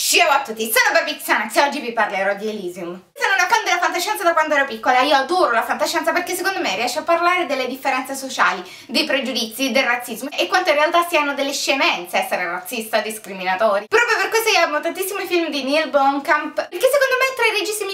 Ciao a tutti, sono Barbie Xanax e oggi vi parlerò di Elysium. Sono una fan della fantascienza da quando ero piccola, io adoro la fantascienza perché secondo me riesce a parlare delle differenze sociali, dei pregiudizi, del razzismo e quanto in realtà siano delle scemenze essere razzista, discriminatori. Proprio per questo io amo tantissimo i film di Neil Blomkamp perché secondo me è tra i registi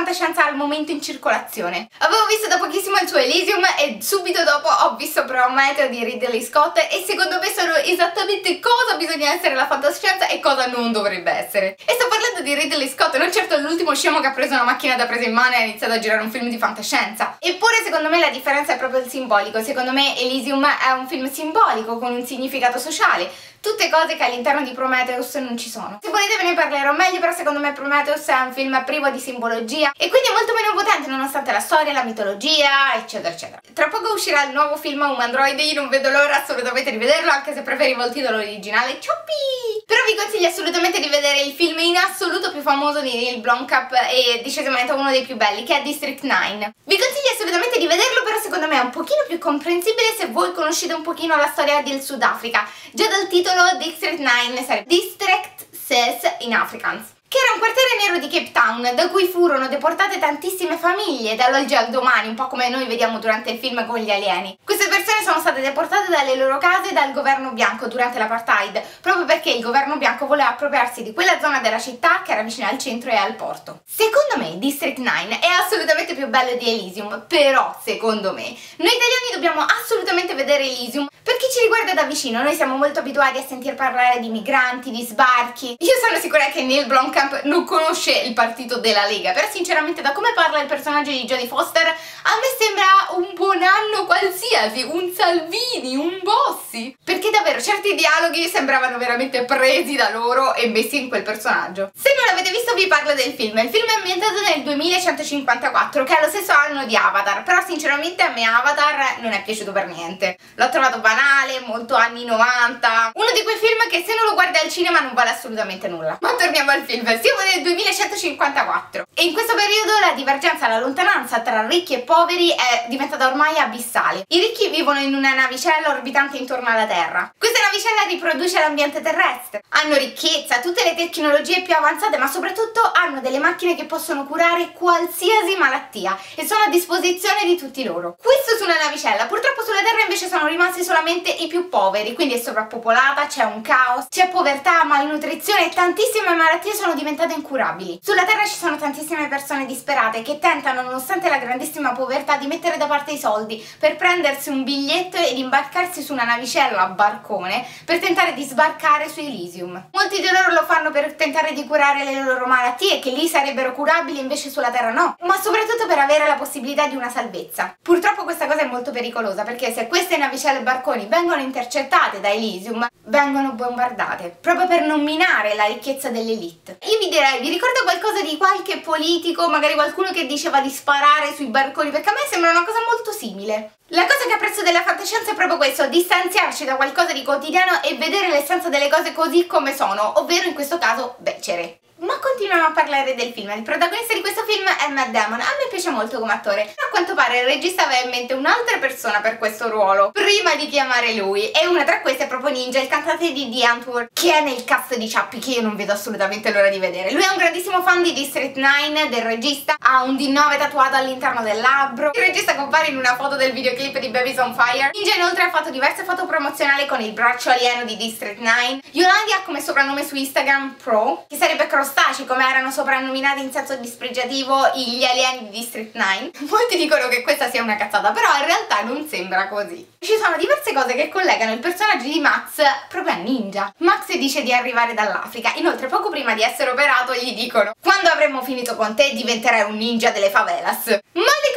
fantascienza al momento in circolazione. Avevo visto da pochissimo il suo Elysium e subito dopo ho visto Prometeo di Ridley Scott e secondo me sono esattamente cosa bisogna essere la fantascienza e cosa non dovrebbe essere. E sto parlando di Ridley Scott, non certo l'ultimo scemo che ha preso una macchina da presa in mano e ha iniziato a girare un film di fantascienza. Eppure secondo me la differenza è proprio il simbolico, secondo me Elysium è un film simbolico con un significato sociale tutte cose che all'interno di Prometheus non ci sono. Se volete ve ne parlerò meglio, però secondo me Prometheus è un film privo di simbologia e quindi è molto meno potente nonostante la storia, la mitologia, eccetera eccetera. Tra poco uscirà il nuovo film Home Android, io non vedo l'ora assolutamente di vederlo, anche se preferivo il titolo originale, ciuppi! Però vi consiglio assolutamente di vedere il film in assoluto più famoso di Neil Blomkamp e decisamente uno dei più belli, che è District 9. Vi consiglio assolutamente di vederlo, però secondo me è un pochino più comprensibile se voi conoscete un pochino la storia del Sudafrica. Già dal titolo District 9 sarebbe District 6 in Afrikaans che era un quartiere nero di Cape Town da cui furono deportate tantissime famiglie dall'oggi al domani, un po' come noi vediamo durante il film con gli alieni. Queste persone sono state deportate dalle loro case dal governo bianco durante l'apartheid, proprio perché il governo bianco voleva appropriarsi di quella zona della città che era vicina al centro e al porto. Secondo me District 9 è assolutamente più bello di Elysium, però secondo me noi italiani dobbiamo assolutamente vedere Elysium per chi ci riguarda da vicino, noi siamo molto abituati a sentir parlare di migranti, di sbarchi. Io sono sicura che Neil Blomkamp Camp non conosce il partito della Lega, però sinceramente da come parla il personaggio di Jodie Foster a me sembra un buon anno qualsiasi, un Salvini, un Bossi, perché davvero certi dialoghi sembravano veramente presi da loro e messi in quel personaggio. Se non l'avete visto vi parlo del film, il film è ambientato nel 2154 che è lo stesso anno di Avatar, però sinceramente a me Avatar non è piaciuto per niente, l'ho trovato banale, molto anni 90, uno di quei film che se non lo guardi al cinema non vale assolutamente nulla. Ma torniamo al film, siamo nel 2154 e in questo periodo la divergenza, la lontananza tra ricchi e poveri è diventata ormai abissale. I ricchi vivono in una navicella orbitante intorno alla Terra. Questa navicella riproduce l'ambiente terrestre. Hanno ricchezza, tutte le tecnologie più avanzate, ma soprattutto hanno delle macchine che possono curare qualsiasi malattia e sono a disposizione di tutti loro. Questo su una navicella, purtroppo sulla Terra invece sono rimasti solamente i più poveri, quindi è sovrappopolata, c'è un caos, c'è povertà, malnutrizione e tantissime malattie sono diventate incurabili. Sulla Terra ci sono tantissime persone disperate che tentano, nonostante la grandissima povertà, di mettere da parte i soldi per prendersi un biglietto ed imbarcarsi su una navicella a barcone per tentare di sbarcare su Elysium. Molti di loro lo fanno per tentare di curare le loro malattie, che lì sarebbero curabili, invece sulla Terra no, ma soprattutto per avere la possibilità di una salvezza. Purtroppo questa cosa è molto pericolosa, perché se queste navicelle e barconi vengono intercettate da Elysium, vengono bombardate, proprio per non minare la ricchezza dell'elite. Io vi direi, vi ricordo qualcosa di qualche politico, magari qualcuno che diceva di sparare sui barconi, perché a me sembra una cosa molto simile. La cosa che apprezzo della fantascienza è proprio questo, distanziarci da qualcosa di quotidiano e vedere l'essenza delle cose così come sono, ovvero in questo caso becere. Ma continuiamo a parlare del film. Il protagonista di questo film è Matt Damon. A me piace molto come attore. A quanto pare il regista aveva in mente un'altra persona per questo ruolo, prima di chiamare lui. E una tra queste è proprio Ninja, il cantante di The Antwoord, che è nel cast di Chappie, che io non vedo assolutamente l'ora di vedere. Lui è un grandissimo fan di District 9, del regista, ha un D9 tatuato all'interno del labbro. Il regista compare in una foto del videoclip di Babies on Fire. Ninja inoltre ha fatto diverse foto promozionali con il braccio alieno di District 9. Yolandi ha come soprannome su Instagram Pro, che sarebbe cross crostacei come erano soprannominati in senso dispregiativo gli alieni di District 9 molti dicono che questa sia una cazzata però in realtà non sembra così. Ci sono diverse cose che collegano il personaggio di Max proprio a Ninja. Max dice di arrivare dall'Africa. Inoltre poco prima di essere operato gli dicono quando avremo finito con te diventerai un ninja delle favelas. Ma le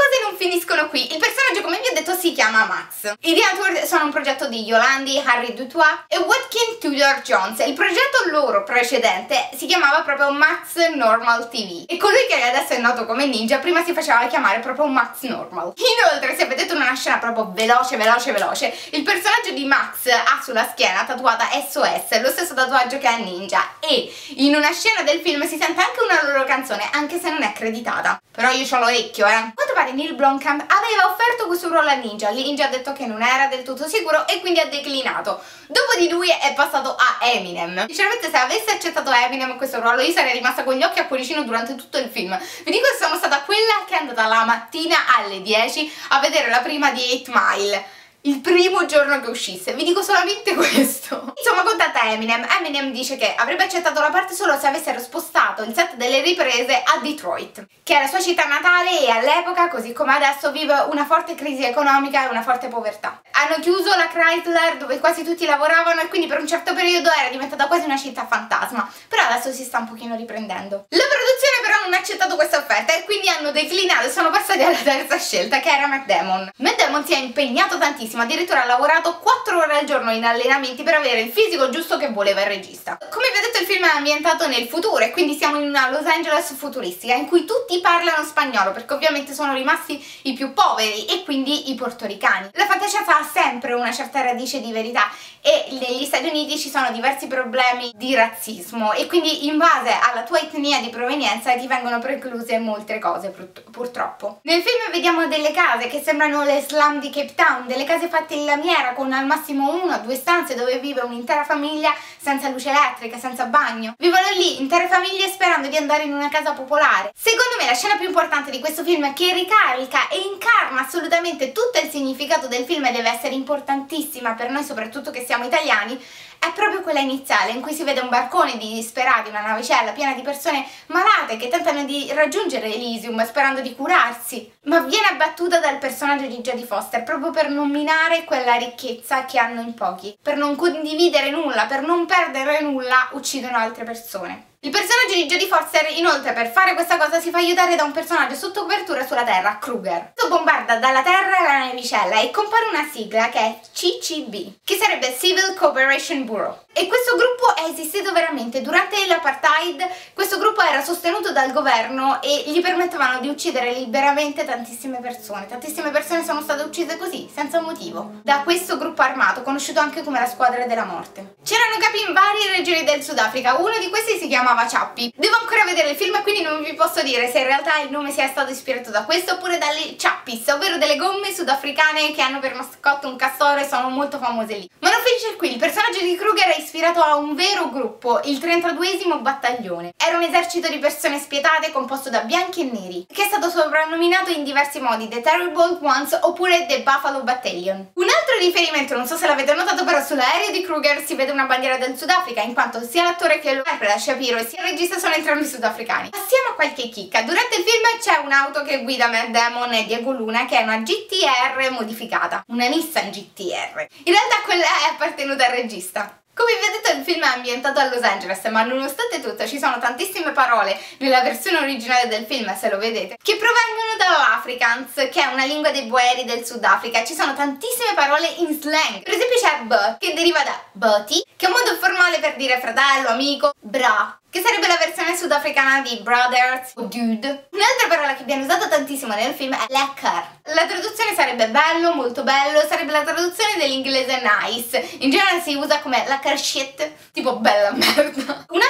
finiscono qui. Il personaggio come vi ho detto si chiama Max. I The Antwoord sono un progetto di Yolandi, Harry Dutois e Watkin Tudor Jones. Il progetto loro precedente si chiamava proprio Max Normal TV e colui che adesso è noto come ninja prima si faceva chiamare proprio Max Normal. Inoltre se vedete una scena proprio veloce veloce veloce il personaggio di Max ha sulla schiena tatuata SOS lo stesso tatuaggio che ha Ninja. E in una scena del film si sente anche una loro canzone anche se non è accreditata però io ho l'orecchio eh. Quanto quanto pare Neil Blomkamp aveva offerto questo ruolo a Ninja, Ninja ha detto che non era del tutto sicuro e quindi ha declinato. Dopo di lui è passato a Eminem. Sinceramente se avesse accettato Eminem questo ruolo io sarei rimasta con gli occhi a cuoricino durante tutto il film. Vi dico che sono stata quella che è andata la mattina alle 10 a vedere la prima di 8 Mile il primo giorno che uscisse, vi dico solamente questo. Insomma, contatta Eminem. Eminem dice che avrebbe accettato la parte solo se avessero spostato il set delle riprese a Detroit, che è la sua città natale e all'epoca, così come adesso, vive una forte crisi economica e una forte povertà. Hanno chiuso la Chrysler dove quasi tutti lavoravano e quindi per un certo periodo era diventata quasi una città fantasma, però adesso si sta un pochino riprendendo. La produzione non accettato questa offerta e quindi hanno declinato e sono passati alla terza scelta che era Matt Damon. Matt Damon si è impegnato tantissimo addirittura ha lavorato 4 ore al giorno in allenamenti per avere il fisico giusto che voleva il regista. Come vi ho detto il film è ambientato nel futuro e quindi siamo in una Los Angeles futuristica in cui tutti parlano spagnolo perché ovviamente sono rimasti i più poveri e quindi i portoricani. La fantascienza ha sempre una certa radice di verità e negli Stati Uniti ci sono diversi problemi di razzismo e quindi in base alla tua etnia di provenienza ti vengono precluse molte cose purtroppo. Nel film vediamo delle case che sembrano le slum di Cape Town, delle case fatte in lamiera con al massimo una o due stanze dove vive un'intera famiglia senza luce elettrica, senza bagno. Vivono lì intere famiglie sperando di andare in una casa popolare. Secondo me la scena più importante di questo film che ricarica e incarna assolutamente tutto il significato del film e deve essere importantissima per noi soprattutto che siamo italiani è proprio quella iniziale in cui si vede un barcone di disperati, una navicella piena di persone malate che tentano di raggiungere Elysium sperando di curarsi, ma viene abbattuta dal personaggio di Jodie Foster proprio per non minare quella ricchezza che hanno in pochi, per non condividere nulla, per non perdere nulla, uccidono altre persone. Il personaggio di Jodie Foster inoltre per fare questa cosa si fa aiutare da un personaggio sotto copertura sulla Terra, Kruger. Questo bombarda dalla Terra la navicella e compare una sigla che è CCB, che sarebbe Civil Cooperation Bureau. E questo gruppo è esistito veramente. Durante l'apartheid questo gruppo era sostenuto dal governo e gli permettevano di uccidere liberamente tantissime persone. Tantissime persone sono state uccise così, senza motivo, da questo gruppo armato, conosciuto anche come la squadra della morte. C'erano capi in varie regioni del Sudafrica, uno di questi si chiamava Ciappi. Devo ancora vedere il film quindi non vi posso dire se in realtà il nome sia stato ispirato da questo oppure dalle Chappis, ovvero delle gomme sudafricane che hanno per mascotte un castoro e sono molto famose lì. Ma non finisce qui, il personaggio di Kruger è ispirato a un vero gruppo, il 32esimo battaglione. Era un esercito di persone spietate composto da bianchi e neri, che è stato soprannominato in diversi modi The Terrible Ones oppure The Buffalo Battalion. Un altro riferimento, non so se l'avete notato, però sull'aereo di Kruger si vede una bandiera del Sudafrica, in quanto sia l'attore che lo interpreta, Shapiro, sia il regista sono entrambi sudafricani. Passiamo a qualche chicca. Durante il film c'è un'auto che guida Matt Damon e Diego Luna, che è una GTR modificata, una Nissan GTR. In realtà quella è appartenuta al regista. Come vedete il film è ambientato a Los Angeles, ma nonostante tutto ci sono tantissime parole nella versione originale del film, se lo vedete, che provengono dall'Afrikaans, che è una lingua dei boeri del Sudafrica. Ci sono tantissime parole in slang. Per esempio c'è b, che deriva da bati, che è un modo informale per dire fratello, amico, bra, che sarebbe la versione sudafricana di brothers o dude. Un'altra parola che viene usata tantissimo nel film è lekker. La traduzione sarebbe bello, molto bello, sarebbe la traduzione dell'inglese nice. In genere si usa come lekker shit, tipo bella merda. Molto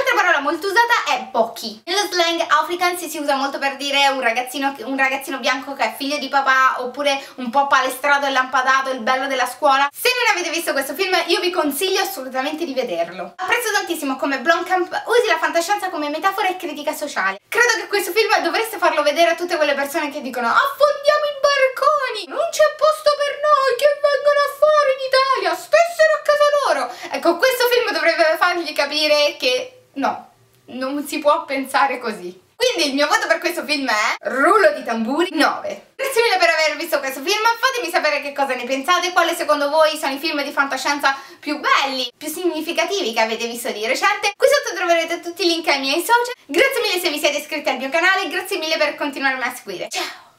pochi. Nello slang african si usa molto per dire un ragazzino, un ragazzino bianco che è figlio di papà oppure un po' palestrato e lampadato, il bello della scuola. Se non avete visto questo film io vi consiglio assolutamente di vederlo. Apprezzo tantissimo come Blomkamp usi la fantascienza come metafora e critica sociale. Credo che questo film dovreste farlo vedere a tutte quelle persone che dicono affondiamo i barconi, non c'è posto per noi, che vengono a fare in Italia, stessero a casa loro. Ecco, questo film dovrebbe fargli capire che no, non si può pensare così. Quindi il mio voto per questo film è rullo di tamburi 9. Grazie mille per aver visto questo film, fatemi sapere che cosa ne pensate, quali secondo voi sono i film di fantascienza più belli, più significativi che avete visto di recente. Qui sotto troverete tutti i link ai miei social. Grazie mille se vi siete iscritti al mio canale, grazie mille per continuarmi a seguire. Ciao!